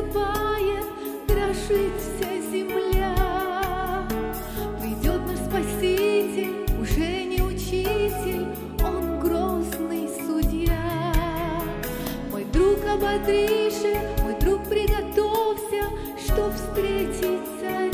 наступает, дрожит вся земля. Придет наш Спаситель, уже не учитель, Он грозный судья. Мой друг ободришь, мой друг приготовься, что встретить царя.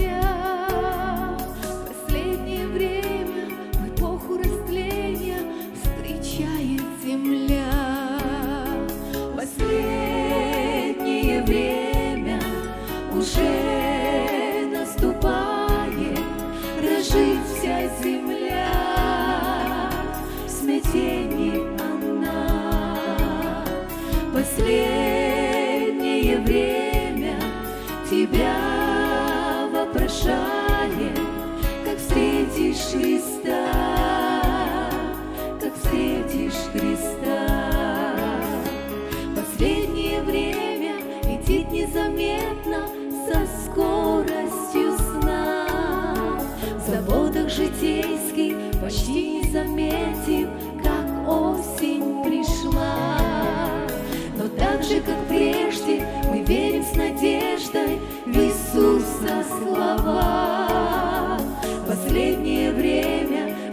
Земля, в смятении она. Последнее время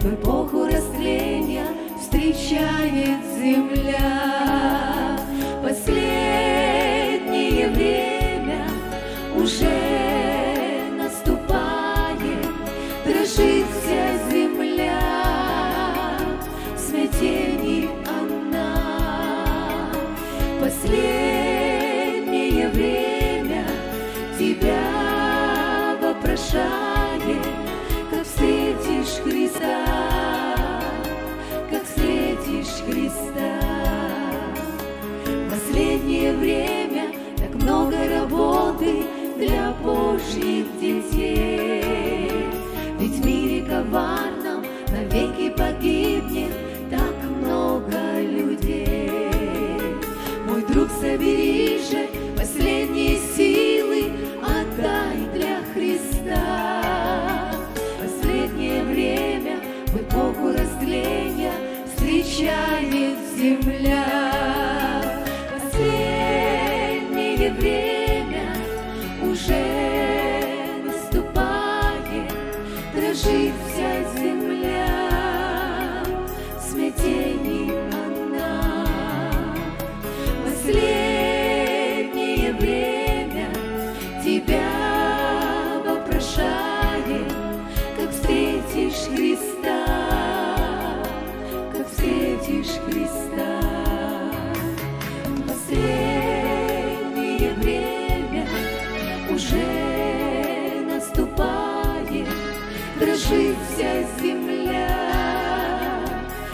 в эпоху растления встречает земля. Последнее время уже детей. Ведь в мире коварном навеки дрожит вся земля, в смятении она. Последнее время тебя вопрошает, как встретишь Христа, как встретишь Христа. Последнее время уже вся земля,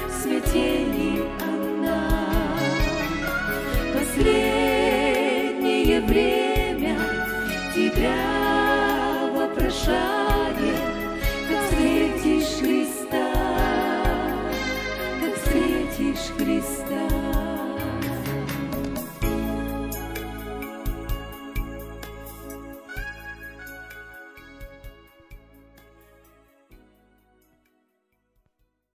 в смятении она. Последнее время тебя вопрошает, как встретишь Христа, как встретишь Христа.